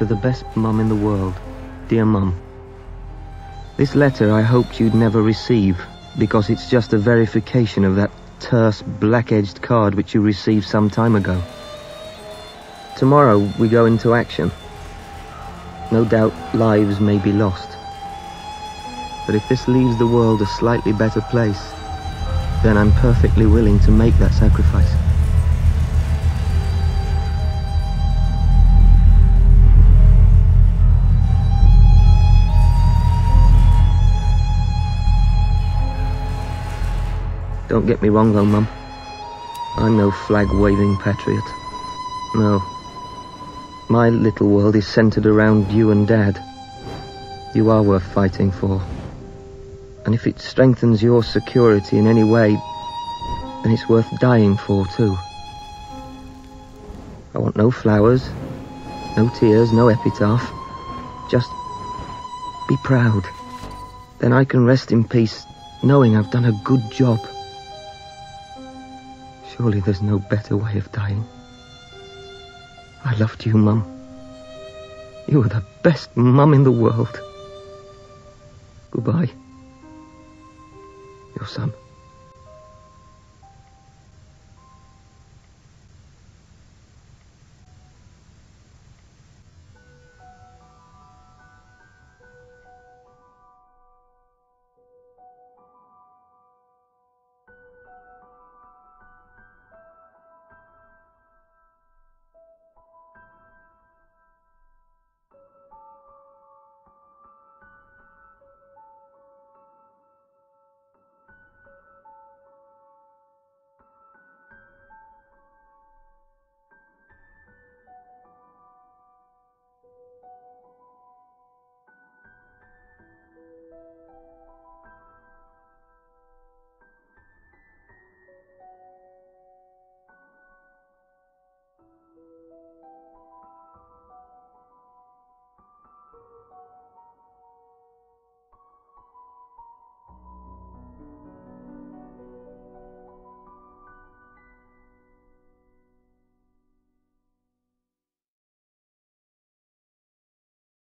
To the best mum in the world. Dear mum. This letter I hoped you'd never receive, because it's just a verification of that terse, black-edged card which you received some time ago. Tomorrow we go into action. No doubt lives may be lost. But if this leaves the world a slightly better place, then I'm perfectly willing to make that sacrifice. Don't get me wrong though, Mum. I'm no flag-waving patriot. No. My little world is centered around you and Dad. You are worth fighting for. And if it strengthens your security in any way, then it's worth dying for too. I want no flowers, no tears, no epitaph. Just be proud. Then I can rest in peace knowing I've done a good job. Surely there's no better way of dying. I loved you, Mum. You were the best mum in the world. Goodbye. Your son.